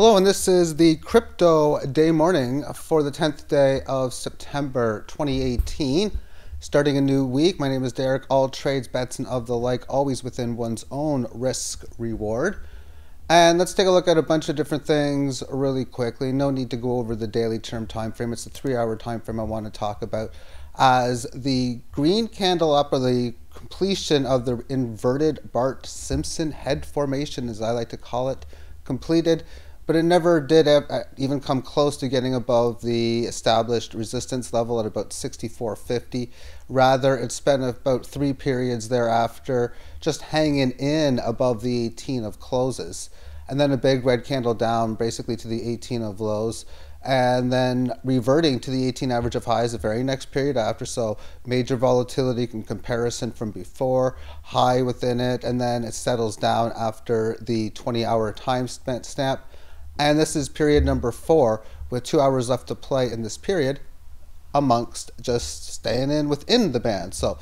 Hello, and this is the crypto day morning for the 10th day of September 2018. Starting a new week, my name is Derek. All trades, bets, and of the like, always within one's own risk reward. And let's take a look at a bunch of different things really quickly. No need to go over the daily term time frame. It's the three hour time frame I want to talk about as the green candle up or the completion of the inverted Bart Simpson head formation, as I like to call it, completed but it never did uh, even come close to getting above the established resistance level at about 64.50. Rather, it spent about three periods thereafter just hanging in above the 18 of closes. And then a big red candle down basically to the 18 of lows and then reverting to the 18 average of highs the very next period after. So major volatility in comparison from before, high within it, and then it settles down after the 20 hour time spent snap and this is period number four, with two hours left to play in this period, amongst just staying in within the band. So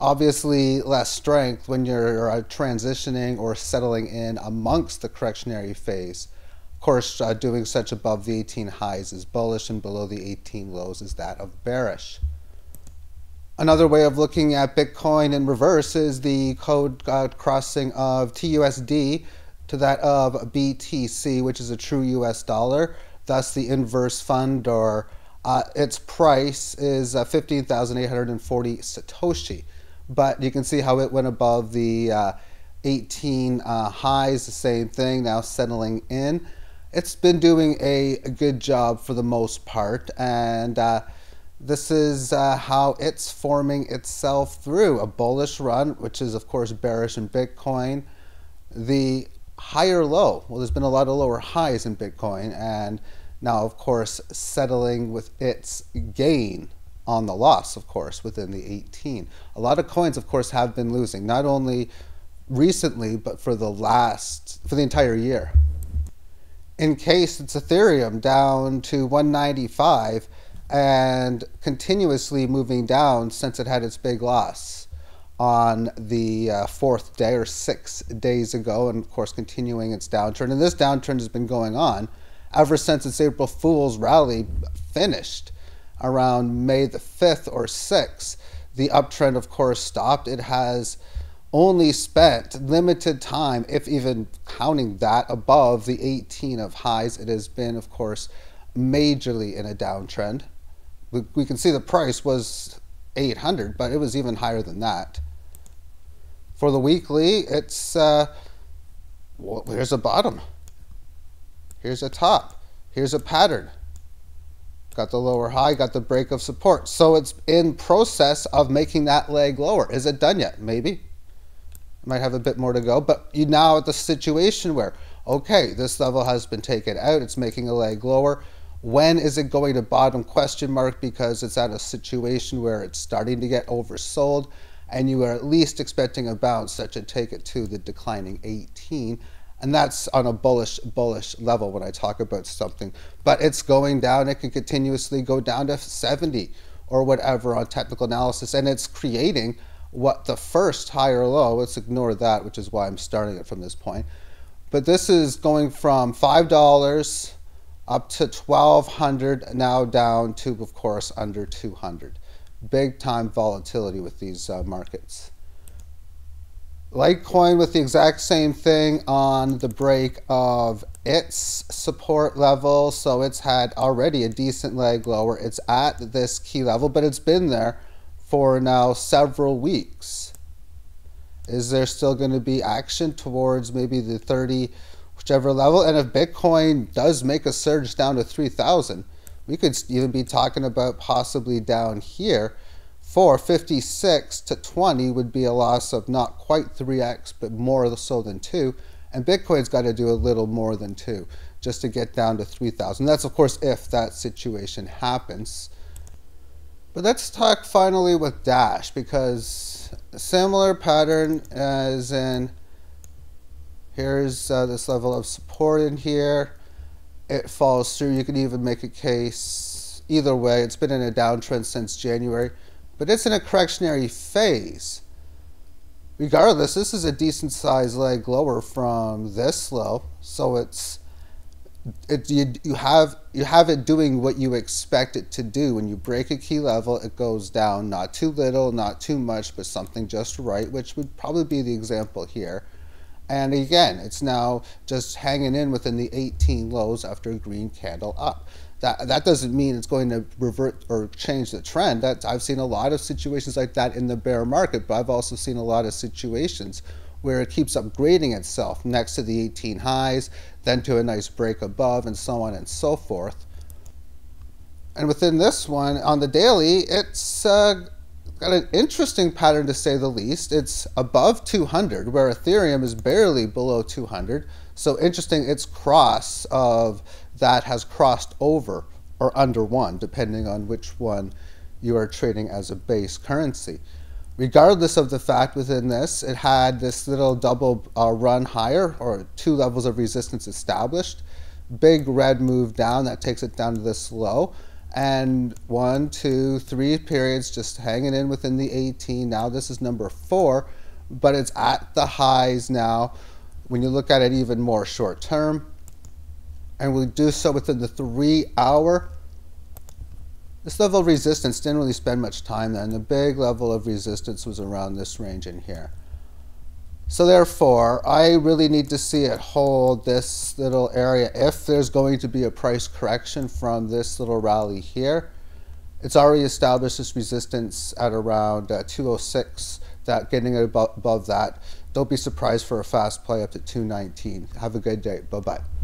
obviously less strength when you're uh, transitioning or settling in amongst the correctionary phase. Of course, uh, doing such above the 18 highs is bullish and below the 18 lows is that of bearish. Another way of looking at Bitcoin in reverse is the code uh, crossing of TUSD to that of BTC, which is a true US dollar. Thus, the inverse fund or uh, its price is uh, 15,840 Satoshi. But you can see how it went above the uh, 18 uh, highs, the same thing, now settling in. It's been doing a, a good job for the most part, and uh, this is uh, how it's forming itself through a bullish run, which is, of course, bearish in Bitcoin. The higher low. Well, there's been a lot of lower highs in Bitcoin, and now, of course, settling with its gain on the loss, of course, within the 18. A lot of coins, of course, have been losing, not only recently, but for the last, for the entire year. In case it's Ethereum down to 195 and continuously moving down since it had its big loss on the uh, fourth day or six days ago, and of course continuing its downturn. And this downturn has been going on ever since its April Fool's rally finished around May the 5th or 6th. The uptrend, of course, stopped. It has only spent limited time, if even counting that above the 18 of highs. It has been, of course, majorly in a downtrend. We, we can see the price was 800, but it was even higher than that. For the weekly, it's uh, well, here's a bottom. Here's a top. Here's a pattern. Got the lower high, got the break of support. So it's in process of making that leg lower. Is it done yet? Maybe. Might have a bit more to go, but you now at the situation where, okay, this level has been taken out, it's making a leg lower. When is it going to bottom question mark because it's at a situation where it's starting to get oversold and you are at least expecting a bounce that should take it to the declining 18 and that's on a bullish bullish level when I talk about something. But it's going down. It can continuously go down to 70 or whatever on technical analysis. And it's creating what the first higher low let's ignore that which is why I'm starting it from this point. But this is going from five dollars up to 1200 now down to of course under 200 big time volatility with these uh, markets. Litecoin with the exact same thing on the break of its support level. So it's had already a decent leg lower. It's at this key level, but it's been there for now several weeks. Is there still going to be action towards maybe the 30, whichever level? And if Bitcoin does make a surge down to 3,000, we could even be talking about possibly down here for 56 to 20 would be a loss of not quite 3x, but more so than 2. And Bitcoin's got to do a little more than 2 just to get down to 3,000. That's, of course, if that situation happens. But let's talk finally with Dash because similar pattern as in here's uh, this level of support in here it falls through. You can even make a case either way. It's been in a downtrend since January, but it's in a correctionary phase. Regardless, this is a decent sized leg lower from this low, so it's it, you, you have you have it doing what you expect it to do. When you break a key level, it goes down, not too little, not too much, but something just right, which would probably be the example here. And again, it's now just hanging in within the 18 lows after a green candle up. That, that doesn't mean it's going to revert or change the trend. That, I've seen a lot of situations like that in the bear market, but I've also seen a lot of situations where it keeps upgrading itself next to the 18 highs, then to a nice break above, and so on and so forth. And within this one, on the daily, it's uh, got an interesting pattern to say the least. It's above 200, where Ethereum is barely below 200. So interesting, its cross of that has crossed over or under one, depending on which one you are trading as a base currency. Regardless of the fact within this, it had this little double uh, run higher or two levels of resistance established. Big red move down that takes it down to this low and one, two, three periods just hanging in within the 18. Now this is number four, but it's at the highs now when you look at it even more short term. And we do so within the three hour. This level of resistance didn't really spend much time there, and the big level of resistance was around this range in here. So therefore, I really need to see it hold this little area if there's going to be a price correction from this little rally here. It's already established this resistance at around uh, 206, that getting it above, above that. Don't be surprised for a fast play up to 219. Have a good day. Bye-bye.